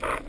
you